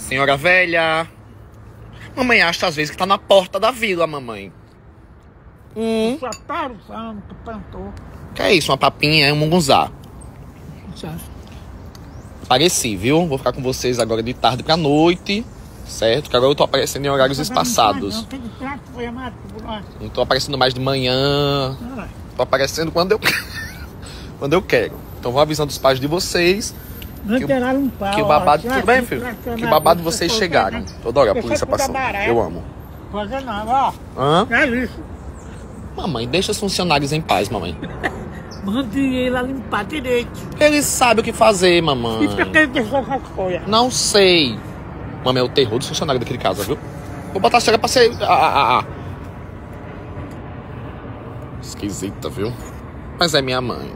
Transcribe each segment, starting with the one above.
Senhora velha. Mamãe acha às vezes que tá na porta da vila, mamãe. Hum. Tá usando, que plantou. Que é isso? Uma papinha, é um mungunzá. Apareci, viu? Vou ficar com vocês agora de tarde pra noite. Certo? Que agora eu tô aparecendo em horários espaçados. Não, por nós. Não tô aparecendo mais de manhã. Ah, Tô aparecendo quando eu quando eu quero. Então vou avisando os pais de vocês Tiraram um pau. que ó, babado. Tudo bem, filho? prato Que babado você vocês chegaram. Toda hora a polícia passando. Eu amo. Fazer nada, ó. Hã? É isso. Mamãe, deixa os funcionários em paz, mamãe. Mande ele limpar direito. Eles sabem o que fazer, mamãe. pra que ele deixou essa coisa? Não sei. Mamãe é o terror dos funcionários daquele casa, viu? Vou botar a senhora pra ser. Ah, ah, ah, ah. Esquisita, viu? Mas é minha mãe.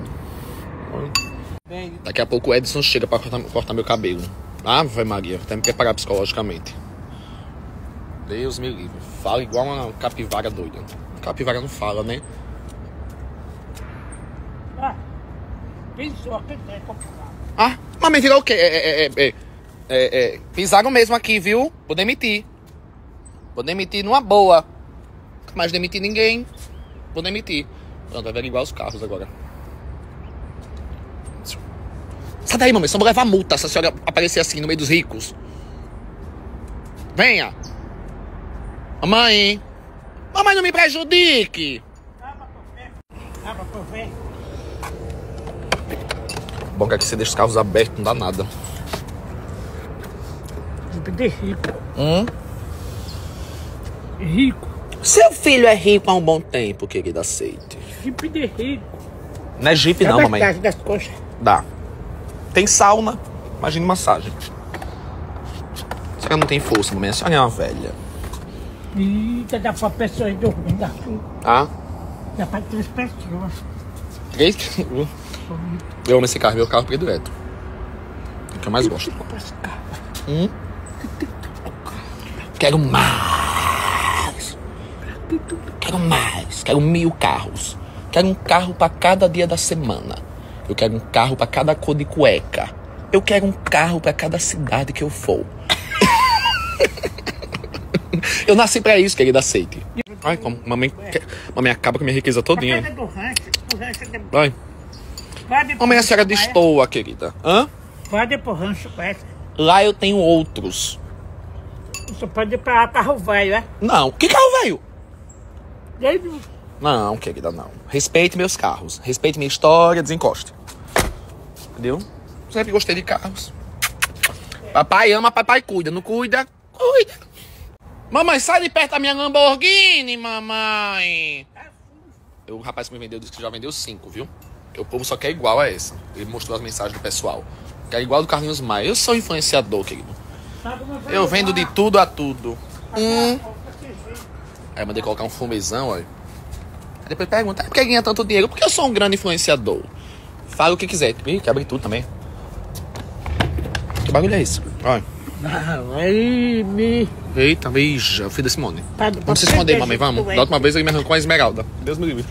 Daqui a pouco o Edson chega pra cortar, cortar meu cabelo. Ave Maria, até me preparar psicologicamente. Deus me livre. Fala igual uma capivara doida. Capivara não fala, né? Ah, complicado. Ah, mamãe virou o quê? É, é, é, é, é, é, pisaram mesmo aqui, viu? Vou demitir. Vou demitir numa boa. Mais demitir ninguém. Vou demitir. Pronto, vai averiguar os carros agora. Sai daí, mamãe, só vou levar multa se a senhora aparecer assim no meio dos ricos. Venha. Mamãe. Mamãe, não me prejudique. Bom que aqui você deixa os carros abertos, não dá nada. De rico. Hum? Rico. Seu filho é rico há um bom tempo, querida, aceite. Tipo de rico. Não é Jeep não, mamãe. das coxas? Dá. Tem sauna. Imagina massagem. A senhora não tem força, mamãe. A senhora é uma velha. Eita, dá pra pessoas dormindo aqui. Ah? Dá pra três pessoas. Três? Eu amo esse carro, meu carro predileto. É o que eu mais gosto. Hum? Quero mais. Quero mais. Quero mil carros. Quero um carro pra cada dia da semana. Eu quero um carro pra cada cor de cueca. Eu quero um carro pra cada cidade que eu for. eu nasci pra isso, querida, aceite. Ai, como mamãe, quer- mamãe acaba com a minha riqueza todinha. Depois Mamãe, a senhora destoa, querida. Hã? Vai depois rancho com essa. Lá eu tenho outros. Você pode ir pra carro velho, é? Não. Que carro velho? Desde Não, querida, não. Respeite meus carros. Respeite minha história, desencoste. Entendeu? Sempre gostei de carros. Papai ama, papai cuida. Não cuida? Cuida. Mamãe, sai de perto da minha Lamborghini, mamãe. O rapaz que me vendeu disse que já vendeu cinco, viu? O povo só quer igual a essa. Ele mostrou as mensagens do pessoal. Quer igual do Carlinhos Maia. Eu sou influenciador, querido. Eu vendo de tudo a tudo. Hum. Aí eu mandei colocar um fumezão, olha. Aí depois pergunta, "Ah, por que ganha tanto dinheiro? Porque eu sou um grande influenciador. Fala o que quiser. Ih, quebra tudo também. Que bagulho é isso? Olha. Aí me. Eita, o filho da Simone. Tá, Vamos se esconder, mamãe, vamos. Da última vez ele me arrancou a esmeralda. Deus me livre.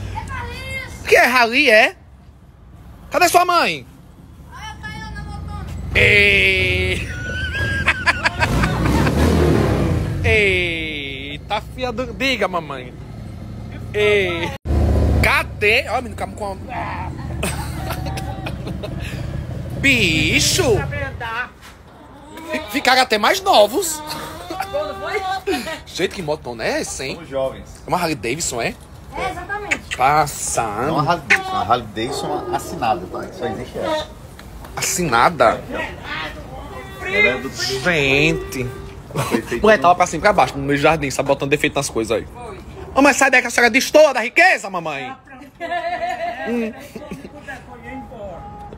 O que é Rali, é? Cadê sua mãe? Ei! Eita, filha do... Diga, mamãe. Ei! Cadê? Ó, menino, calma com a... Bicho! Ficaram até mais novos. Gente, que motona é essa, hein? Somos jovens. É uma Harley Davidson, é? É, exatamente. Não é Passando. uma Harley Davidson, é uma Harley Davidson assinada, tá? Só existe essa. Assinada. Ela é do Gente. foi no- tava pra cima e pra baixo, no meio do jardim, sabe, botando defeito nas coisas aí. Mamãe, sai daí que a senhora destoa da riqueza, mamãe.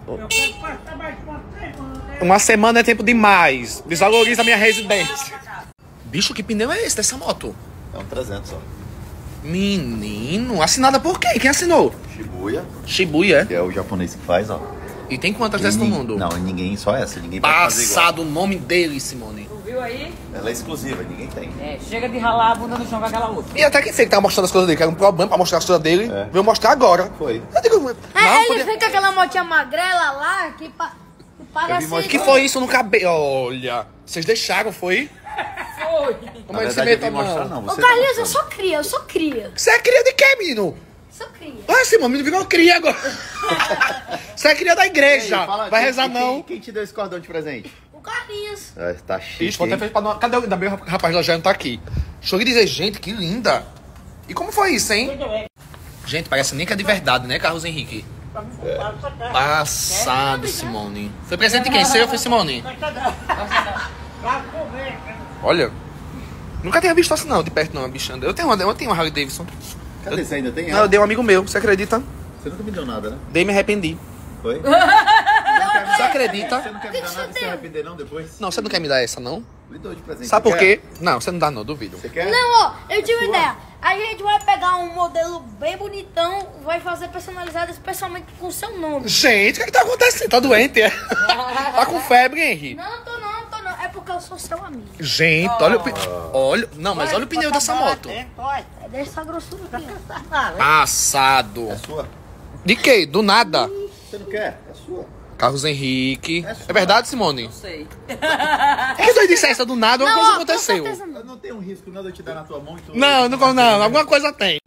Quero passar mais uma semana. Uma semana é tempo demais. Desvaloriza a minha residência. Bicho, que pneu é esse dessa moto? É um 300 só. Menino, assinada por quem? Quem assinou? Shibuya, Shibuya. que é o japonês que faz, ó. E tem quantas dessas no mundo? Não, ninguém, só essa. Ninguém pode fazer igual. Passado o nome dele, Simone. Aí? Ela é exclusiva, ninguém tem. É, chega de ralar a bunda no chão com aquela outra. E até quem foi que tava mostrando as coisas dele, que era um problema pra mostrar as coisas dele, É. veio mostrar agora. Foi. Eu digo, não, É, ele podia- fez com aquela motinha magrela lá que, pa, que parece. que foi isso no cabelo? Olha, Vocês deixaram, foi? Foi. Como Na é que você eu meta a mão? não. Ô, tá Carlinhos, eu mostrando. sou cria, eu sou cria. Você é cria de quê, menino? Sou cria. Ah, Simão, menino virou cria agora. Você é cria da igreja. fala, Vai quem- rezar quem- não. Quem te deu esse cordão de presente? Carlinhos. É, tá chique, vou até fez pra não... Cadê o... Ainda bem o rapaz da Jana tá aqui. Deixa eu dizer, gente, que linda. E como foi isso, hein? Muito bem. Gente, parece nem que é de verdade, né, Carlos Henrique? Cara. Passado, Simone. Foi presente de quem? Seu ou foi Simone? Olha, nunca tinha visto assim não, de perto não, a bichanda. Eu tenho uma, eu tenho uma Harley Davidson. Cadê? Você ainda tem Não, eu dei um amigo meu, você acredita? Você nunca me deu nada, né? Dei e me arrependi. Foi? Você acredita? Você não quer me dar nada e se arrepender não depois? Não, você não quer me dar essa, não? Me dou de presente. Sabe por quê? Não, você não dá não, duvido. Você quer? Não, ó, eu tive uma Sua. ideia. A gente vai pegar um modelo bem bonitão, vai fazer personalizado especialmente com o seu nome. Gente, o que, é que tá acontecendo? Tá doente, é? tá com febre, Henry? Não, tô não, tô não. É porque eu sou seu amigo. Gente, olha o... Olha... Não, mas olha o pneu dessa moto. Olha. É dessa grossura aqui. ó. Passado. É sua? De quê? Do nada. Você não quer? É sua. Carlos Henrique. É. É verdade, Simone? Sei. Por que dois disseram essa do nada? Uma Não, coisa aconteceu. não. Eu não tenho um risco não de eu te dar na tua mão e tu... Não, não, não, alguma coisa tem.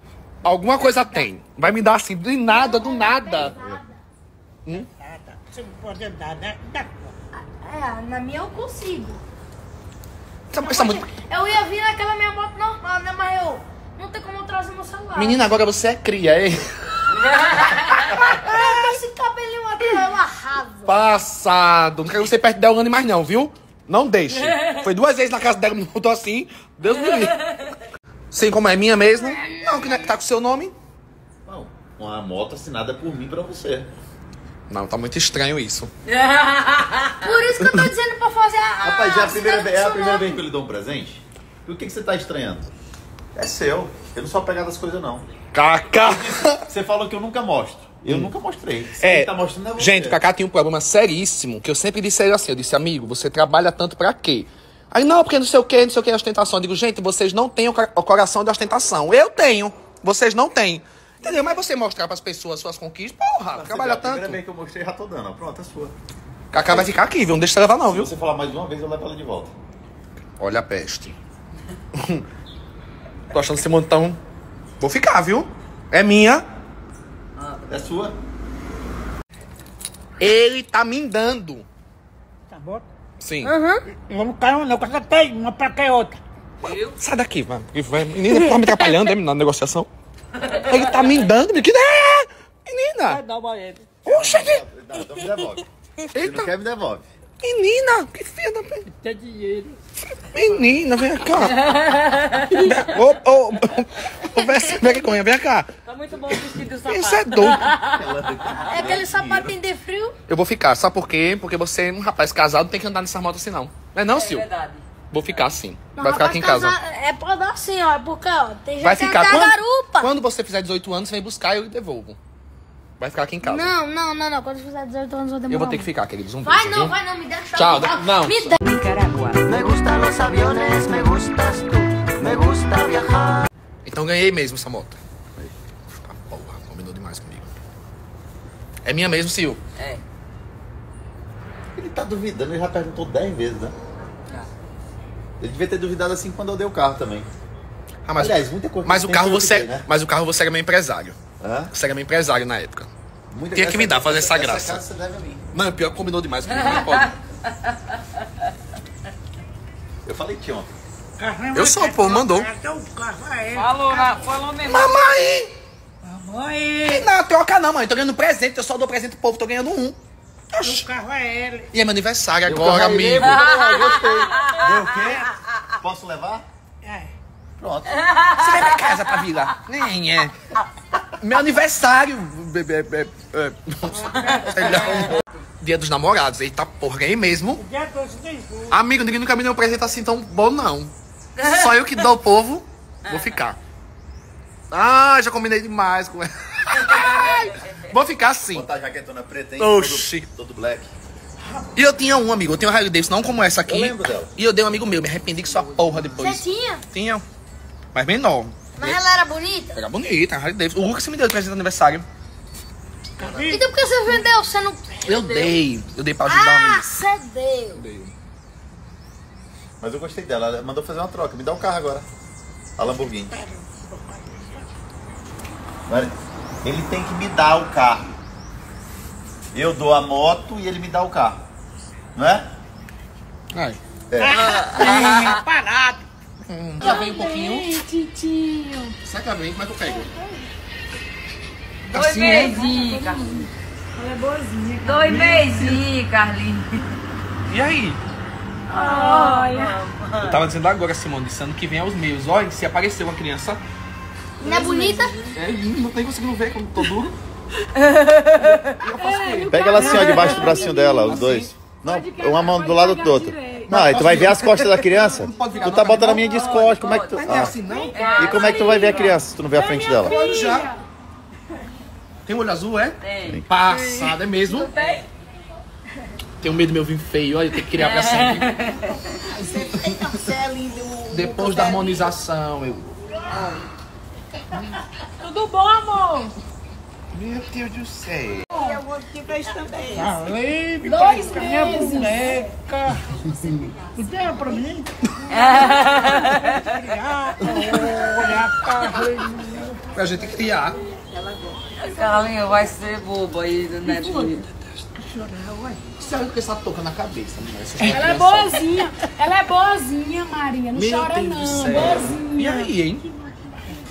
Alguma coisa tem. Vai me dar assim, do nada, do nada. Ah, tá. Você não pode dar, né? É, na minha eu consigo. Essa- essa muito- Eu ia vir naquela minha moto normal, né? Mas eu não tem como trazer meu celular. Menina, agora você é cria, hein? Esse cabelinho aqui eu arraso. Passado. Não quero você perto dela mais não, viu? Não deixe. Foi duas vezes na casa dela, não voltou assim. Deus me livre. Sim, como é minha mesmo? Não, que não é que tá com o seu nome? Não, uma moto assinada por mim pra você. Não, tá muito estranho isso. Por isso que eu tô dizendo pra fazer a. Rapaz, é a primeira, vez, é a primeira vez que eu lhe dou um presente? E o que, que você tá estranhando? É seu. Eu não sou apegado às coisas, não. Cacá. Você falou que eu nunca mostro. Eu nunca mostrei. Hum. É, tá mostrando é você. gente, o Kaká tinha um problema seríssimo, que eu sempre disse a ele assim, eu disse, amigo, você trabalha tanto pra quê? Aí, não, porque não sei o que, não sei o que, ostentação. Eu digo, gente, vocês não têm o cor- o coração de ostentação. Eu tenho, vocês não têm. Entendeu? Mas você mostrar pras pessoas suas conquistas, porra, Você trabalha viu, A primeira tanto. vez que eu mostrei, já tô dando. Pronto, é sua. Kaká vai ficar aqui, viu? Não deixa você levar não, Se viu? você falar mais uma vez, eu levo ela de volta. Olha a peste. Tô achando esse montão. Vou ficar, viu? É minha. É sua. Ele tá me dando. Tá bom? Sim. Vamos cair um, não. Quando tem uma pra que outra. Sai daqui, mano. Menina, tá me atrapalhando, hein, na negociação. Ele tá me dando, menino. Que é? Menina. Vai dar uma ele. Puxa aqui. Não, então me devolve. Eita. não quer, me devolve. Menina. Que filha da... Tem dinheiro. Menina, vem cá. Ô, ô, ô, vem- vergonha, vem cá. Tá muito bom o vestido do sapato. Isso é doido. É aquele sapatinho de frio. Eu vou ficar, sabe por quê? Porque você, um rapaz casado, não tem que andar nessas motos assim, não. Não é não, É Sil? verdade. Vou ficar assim. Vai ficar aqui em casa. É pra dar assim, ó. Porque, ó, tem gente Vai que ficar. até Quando, garupa. quando você fizer 18 anos, você vem buscar e eu devolvo. Vai ficar aqui em casa. Não, não, não, não. Quando fizer 18 anos, eu demorar. Eu vou ter que ficar, queridos. Um Vai beijo, não, viu? vai não, me deixa. Tchau, Vai, não. Me dá. Nicaragua. Me gustan los aviones, me gustas tú, me gusta viajar. Então ganhei mesmo essa moto. Ah, porra, combinou demais comigo. É minha mesmo, Sil. É. Ele tá duvidando, ele já perguntou 10 vezes, né? Já. Ele devia ter duvidado assim quando eu dei o carro também. Ah, mas, Aliás, muita coisa mas o carro você, né? mas o carro você era meu empresário. Hã? Você era meu empresário na época. Muita Tinha que me dar, fazer essa essa graça. casa você deve a mim. Mano, pior que combinou demais comigo. Não pode. Eu falei que ontem. Eu sou, pô, mandou. Até o carro é. Falou, na, falou mesmo. Mamãe! Mãe, Não, troca não, mãe. Tô ganhando presente, eu só dou presente pro povo, tô ganhando um. o carro é ele. E é meu aniversário Eu agora, amigo. Ah, gostei. Deu o quê? Posso levar? É. Pronto. Você vai pra casa pra vila? Nem é. Meu aniversário. é. Dia dos namorados. Eita porra, ganhei mesmo. Dia 12 de julho. Amigo, ninguém nunca me deu um presente assim tão bom, não. Só eu que dou ao povo, vou ficar. Ah, já combinei demais com ela. Vou ficar assim. Botar a jaquetona preta, hein? Oxi. Todo, todo black. E eu tinha um amigo, eu tinha um Harley Davidson, não como essa aqui. Eu lembro dela. E eu dei um amigo meu, me arrependi que sua porra depois. Você tinha? Tinha. Mas menor. Mas ela era bonita? Era bonita, a Harley Davidson. O Lucas me deu de presente de aniversário. Então por que você vendeu? Você não. Eu dei. Eu dei pra ajudar Ah, você deu. Dei. Mas eu gostei dela. Ela mandou fazer uma troca. Me dá um carro agora. A Lamborghini. Mas Ele tem que me dar o carro. Eu dou a moto e ele me dá o carro. Não é? Ai. Ah, parado. Já vem um pouquinho. Titinho. Será que ela vem? Como é que eu pego? Dois Assim, é? Carlinhos. Ela é boazinha. Dois meizinhos, Carlinhos. E aí? Olha. Eu tava dizendo agora, Simone, disse ano que vem é os meus. Olha, se aparecer uma criança, Não é bonita? é lindo, não tem conseguindo ver como tô duro. Pega ela assim, ó, debaixo do bracinho dela, os dois. Não, uma mão do lado do outro. Não, aí tu vai ver as costas da criança. Tu tá botando a minha de costas, como é que tu... Mas não é Ah. assim, não? E como é que tu vai ver a criança se tu não vê a frente dela? Olha já. Tem olho azul, é? Tem. Passada, é mesmo? Tem. Tenho medo do meu vinho feio, olha, tem que criar pra sempre. Você é. Depois da harmonização, eu... Tudo bom, amor? Meu Deus do céu. Eu vou te ver isso também. Além, Dois minha boneca. Tem pra mim? Criar, olhar pra Pra gente criar. Carlinhos vai ser bobo aí do netinho. Sabe com essa touca na cabeça, mulher? Ela é crianças- boazinha. Ela é boazinha, Maria. Não Meu chora Deus não. Boazinha. E aí, hein?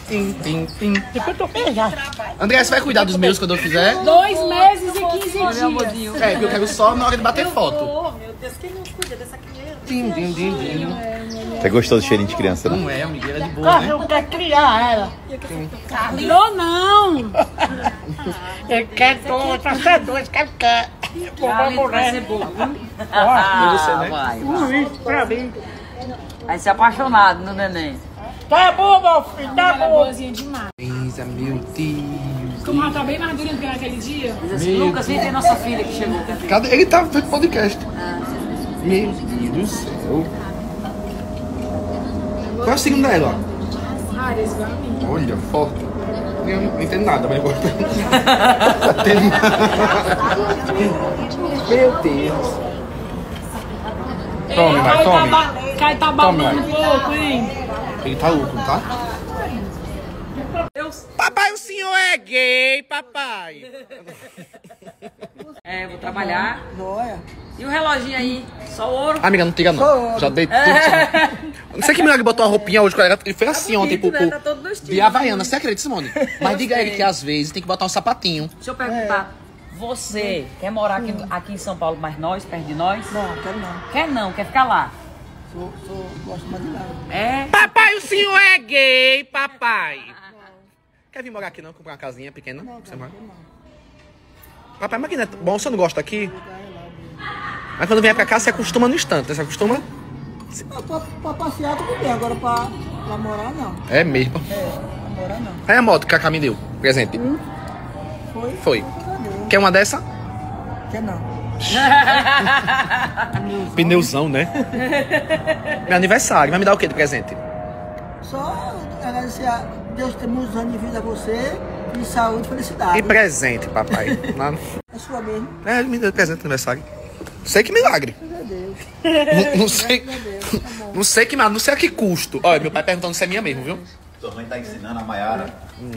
Tim, tim, tim. Depois eu tô pegando. André, você vai cuidar dos meus quando eu fizer? Dois meses e 15 Olha, dias. É, porque eu quero só na hora de bater foto. Meu Deus, quem não cuida dessa criança? Tim, tim, tim, tim. Você gostou do cheirinho de criança, né? Não é, amigueira de boa, né? Eu quero criar ela. Não, não. Ele quer outra, você dois, quer quer. Vou Carlinhos vai ser mulher. bobo. Você, né? Vai, vai. Tudo isso pra mim. Vai ser apaixonado no neném. Tá bom, meu filho, tá Ela é bom. boazinha demais. Isa, meu Deus. Como ela tá bem mais durinha do que naquele dia. Assim, Lucas, vem ver nossa filha que chegou. Cadê? Cadê? Ele tá fazendo podcast. Meu Deus do céu. Qual é o signo dela? Ares, igual a mim. Olha, forte. Eu não entendo nada, mas gosto. Meu Deus. Tome, vai, Cai tá, tome. Cai tá Tome, babando um pouco, hein? Ele tá louco, não tá? Papai, o senhor é gay, papai. É, vou trabalhar. Olha. E o reloginho aí? Só ouro? Amiga, não tira não. Já dei tudo. Não sei que milagre botou uma roupinha hoje, cara. Ele fez assim ontem, bonito, pro, né? Tá todo no estilo. de Havaiana. Você acredita, Simone? Mas diga a ele que às vezes tem que botar um sapatinho. Deixa eu perguntar. Você quer morar aqui, aqui em São Paulo, mas nós, perto de nós? Não, quero não. Quer não, quer ficar lá. Sou, sou, gosto mais de lá. É? Papai, o senhor é gay, papai. Quer vir morar aqui não? Comprar uma casinha pequena? Não, você mora? Papai, mas que não é bom, você não gosta aqui? Mas quando vier pra cá, você acostuma no instante? Você acostuma? Ah, Pra, pra passear tudo bem, agora pra, pra morar não. É mesmo. É, pra morar não. Aí a moto que a Cacá me deu, presente. Foi? Foi. Cadê? Quer uma dessa? Quer não. Pneuzão, né? Meu aniversário. Vai me dar o que de presente? Só agradecer a Deus ter muitos anos de vida a você e saúde e felicidade. E presente, papai. Não- É sua mesmo. É, ele me deu presente no aniversário. Sei que milagre. Não, não sei. Não sei que milagre, não sei a que custo. Olha, meu pai perguntando se é minha mesmo, viu? Sua mãe tá ensinando a Mayara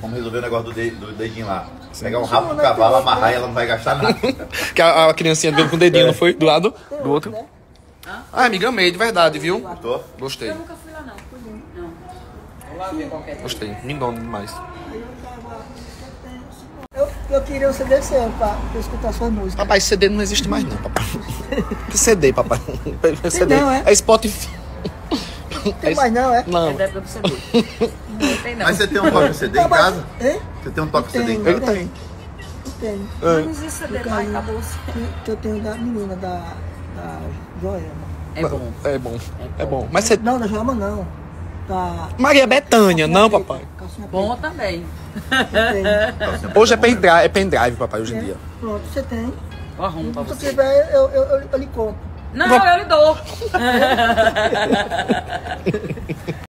como resolver o negócio do, de- do dedinho lá. Pegar um rabo do cavalo, amarrar e ela não vai gastar nada. Que a, a criancinha veio com o dedinho, não foi? Do lado do outro. Ah, amiga, amei, de verdade, viu? Gostou? Gostei. Gostei. Lindona demais. Eu, eu queria um CD seu pra, pra escutar suas músicas. Papai, CD não existe mais não, papai. Que CD, papai? CD. não, é? É Spotify. Tem mais não, é? Não. É da época do CD. Não tem não. Mas você tem um toque CD em casa? Hein? Você tem um toque CD em Tenho. casa? Ele tem. Eu tenho. Não existe CD Eu mais, tenho- acabou. que- eu tenho da menina, da, da Joelma. É bom. É bom. É bom. Mas você. Não, da Joelma não. Da Maria Bethânia, não, papai. calcinha Bom também. preta. Eu tenho. Hoje é pendrive, é pendrive, papai, hoje em dia. Pronto, você tem. Eu arrumo pra Se você. tiver, eu, eu, eu, eu lhe compro. Não, eu lhe dou.